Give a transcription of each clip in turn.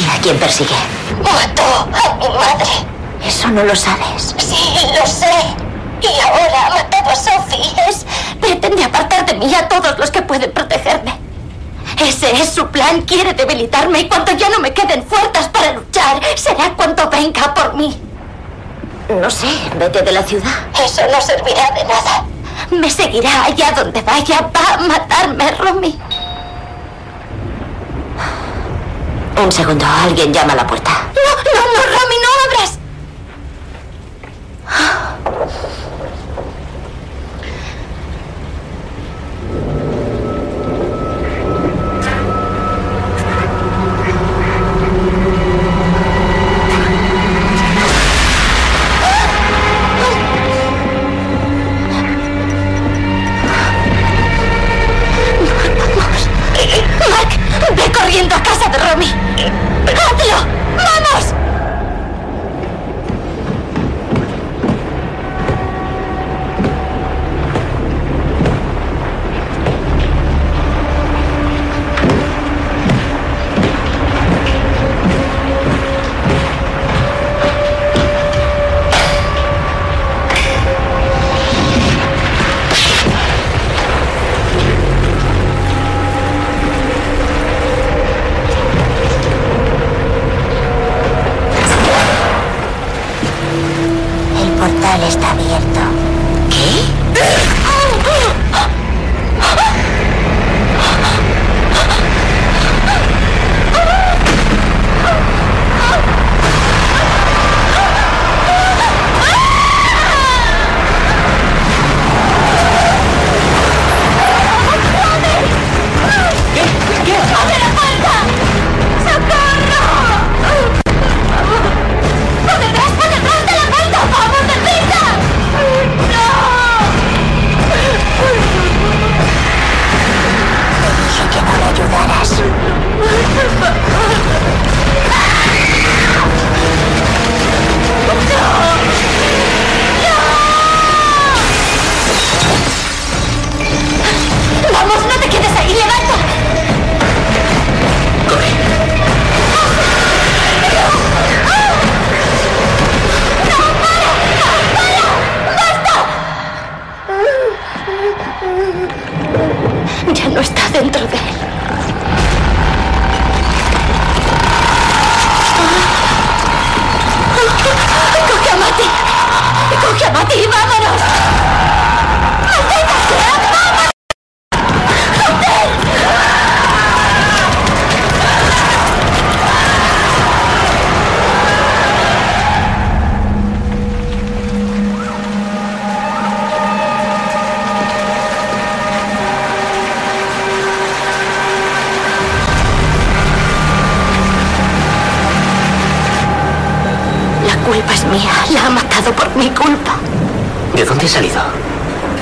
sea a quien persigue. Mató a mi madre. Eso no lo sabes. Sí, lo sé. Y ahora ha matado a Sophie. Es... Pretende apartar de mí a todos los que pueden protegerme. Ese es su plan. Quiere debilitarme y cuando ya no me queden fuerzas para luchar, será cuando venga por mí. No sé, vete de la ciudad. Eso no servirá de nada. Me seguirá allá donde vaya. Va a matarme, Romy. Un segundo, alguien llama a la puerta. No, no, no, Romy, no abras.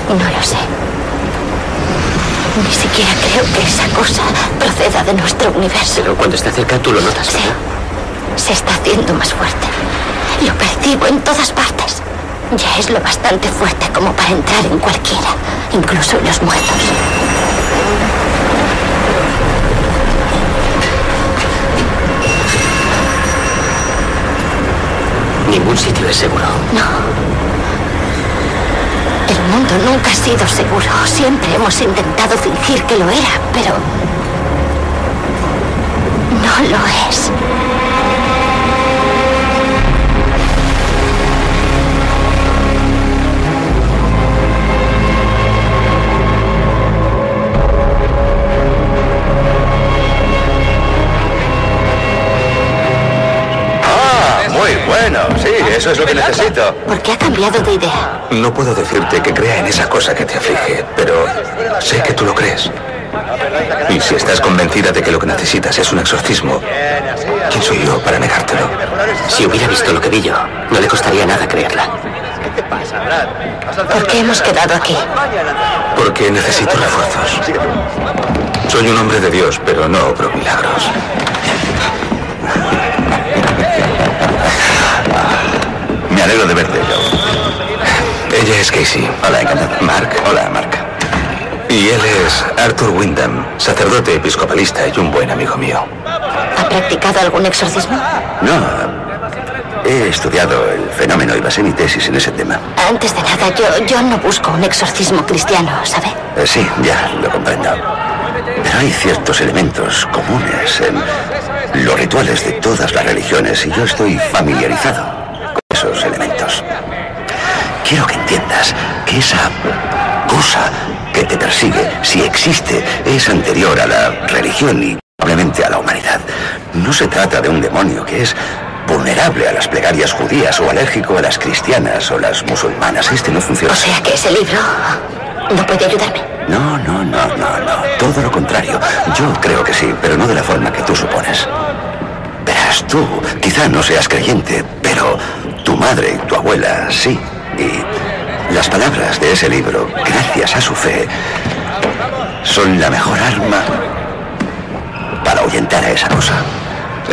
No lo sé. Ni siquiera creo que esa cosa proceda de nuestro universo. Pero cuando está cerca tú lo notas, Sí. Se está haciendo más fuerte. Lo percibo en todas partes. Ya es lo bastante fuerte como para entrar en cualquiera, incluso en los muertos. Ningún sitio es seguro. No. Nunca ha sido seguro. Siempre hemos intentado fingir que lo era, pero... No lo es. Eso es lo que necesito. ¿Por qué ha cambiado de idea? No puedo decirte que crea en esa cosa que te aflige, pero sé que tú lo crees. Y si estás convencida de que lo que necesitas es un exorcismo, ¿quién soy yo para negártelo? Si hubiera visto lo que vi yo, no le costaría nada creerla. ¿Por qué hemos quedado aquí? Porque necesito refuerzos. Soy un hombre de Dios, pero no obro milagros. Alegro de verte, Joe. Ella es Casey. Hola, encantado. Mark. Hola, Mark. Y él es Arthur Wyndham, sacerdote episcopalista y un buen amigo mío. ¿Ha practicado algún exorcismo? No. He estudiado el fenómeno y basé mi tesis en ese tema. Antes de nada, yo, yo no busco un exorcismo cristiano, ¿sabe? Eh, sí, ya lo comprendo. Pero hay ciertos elementos comunes en los rituales de todas las religiones y yo estoy familiarizado esos elementos. Quiero que entiendas que esa cosa que te persigue, si existe, es anterior a la religión y probablemente a la humanidad. No se trata de un demonio que es vulnerable a las plegarias judías o alérgico a las cristianas o las musulmanas. Este no funciona. O sea que ese libro no puede ayudarme. No, no, no, no, no. Todo lo contrario. Yo creo que sí, pero no de la forma que tú supones. Verás, tú quizá no seas creyente, pero tu madre y tu abuela sí. Y las palabras de ese libro, gracias a su fe, son la mejor arma para ahuyentar a esa cosa.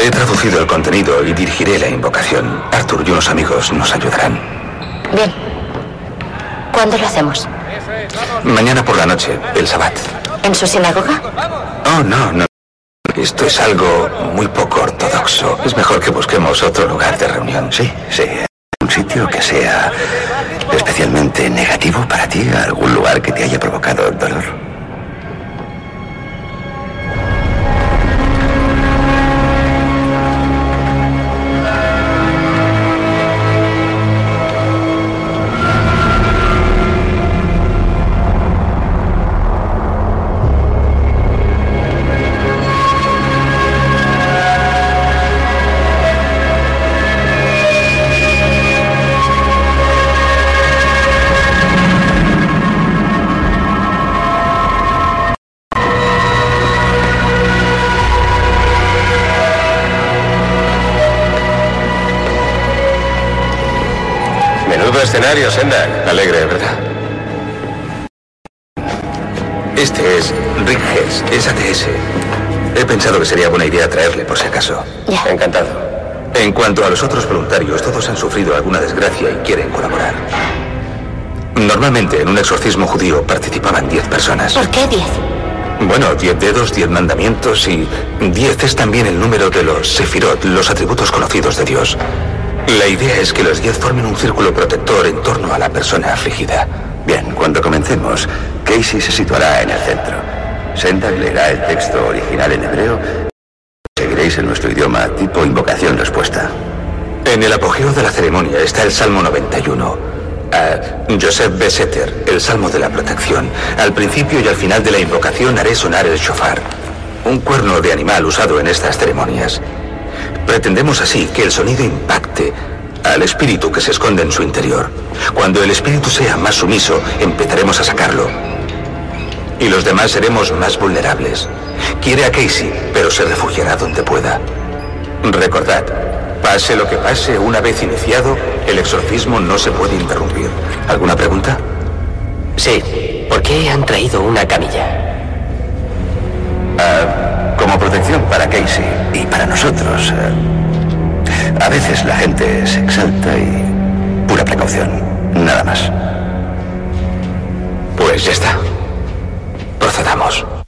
He traducido el contenido y dirigiré la invocación. Arthur y unos amigos nos ayudarán. Bien. ¿Cuándo lo hacemos? Mañana por la noche, el sabbat. ¿En su sinagoga? Oh, no, no. Esto es algo muy poco ortodoxo. Es mejor que busquemos otro lugar de reunión. Sí, sí. Sitio que sea especialmente negativo para ti, algún lugar que te haya provocado dolor. Escenario, Senda. Alegre, ¿verdad? Este es Rick Hess, es ATS. He pensado que sería buena idea traerle por si acaso. Ya. Encantado. En cuanto a los otros voluntarios, todos han sufrido alguna desgracia y quieren colaborar. Normalmente en un exorcismo judío participaban 10 personas. ¿Por qué diez? Bueno, 10 dedos, 10 mandamientos y 10 es también el número de los sefirot, los atributos conocidos de Dios. La idea es que los 10 formen un círculo protector en torno a la persona afligida. Bien, cuando comencemos, Casey se situará en el centro. Sendak leerá el texto original en hebreo. Seguiréis en nuestro idioma tipo invocación-respuesta. En el apogeo de la ceremonia está el Salmo 91. A Joseph Beseter, el Salmo de la Protección. Al principio y al final de la invocación haré sonar el shofar, un cuerno de animal usado en estas ceremonias. Pretendemos así que el sonido impacte al espíritu que se esconde en su interior. Cuando el espíritu sea más sumiso, empezaremos a sacarlo. Y los demás seremos más vulnerables. Quiere a Casey, pero se refugiará donde pueda. Recordad, pase lo que pase, una vez iniciado, el exorcismo no se puede interrumpir. ¿Alguna pregunta? Sí. ¿Por qué han traído una camilla? Como protección para Casey y para nosotros. eh, a veces la gente se exalta y... Pura precaución. Nada más. Pues ya está. Procedamos.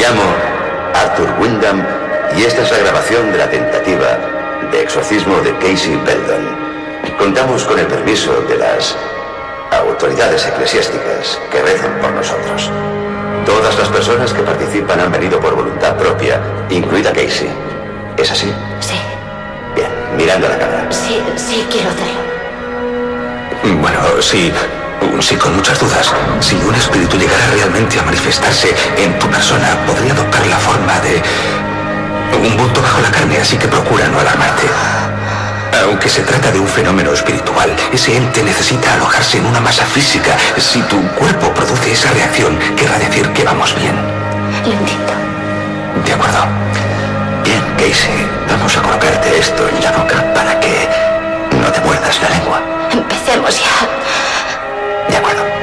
Llamo Arthur Wyndham y esta es la grabación de la tentativa de exorcismo de Casey Beldon. Contamos con el permiso de las autoridades eclesiásticas que rezan por nosotros. Todas las personas que participan han venido por voluntad propia, incluida Casey. ¿Es así? Sí, Bien, mirando a la cámara. sí, sí, quiero hacerlo. Bueno, sí, sí, con muchas dudas. Si un espíritu llegara realmente a manifestarse en tu persona, podría adoptar la forma de un bulto bajo la carne, así que procura no alarmarte. Aunque se trata de un fenómeno espiritual, ese ente necesita alojarse en una masa física. Si tu cuerpo produce esa reacción, querrá decir que vamos bien. Lo entiendo. De acuerdo. Bien, Casey, vamos a colocarte esto en la boca para que no te muerdas la lengua. Empecemos ya. De acuerdo. El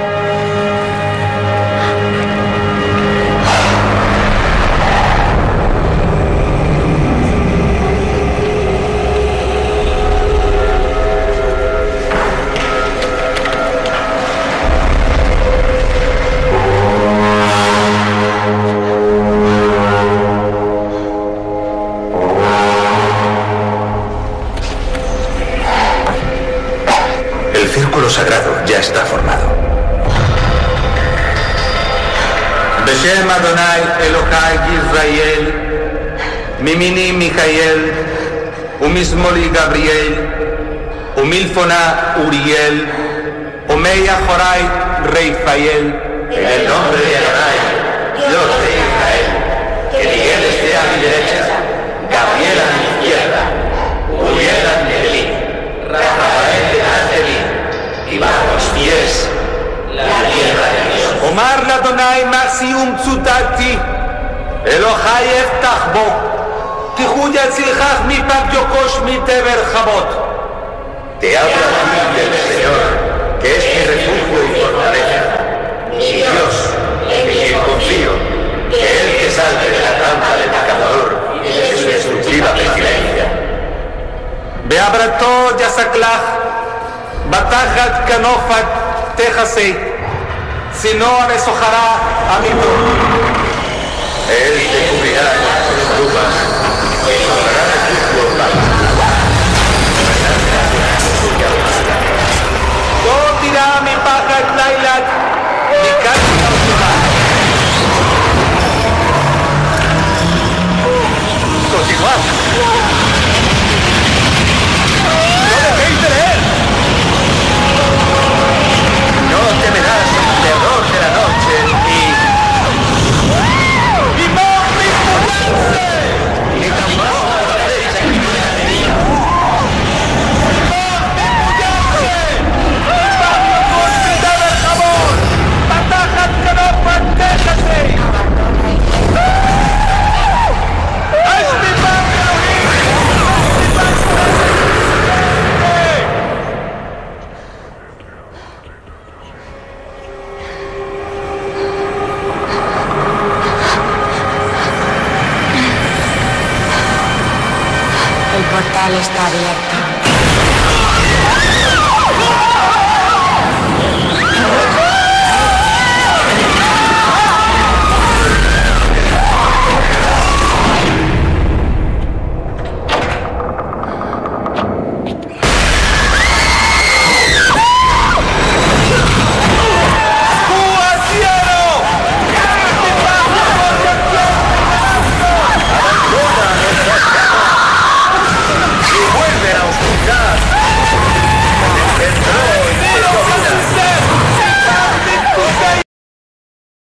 círculo sagrado ya está formado. Beshem Adonai Elohai Israel, Mimini Mijael, Umismoli Gabriel, Umilfona Uriel, Omeya Jorai Reifael. En el nombre de Adonai, Dios Masium Tsutati, Elohai Eftachbo, Tijuya Silchach mi Pak Yokosh mi Teber Jabot. Te habla a ti del Señor, que es mi refugio y fortaleza, mi Dios, en quien confío, que Él te salve de la trampa del pecador y de su destructiva pestilencia. Beabrato Yasaklach, Batajat Kanofat si no a mi Él te cubrirá con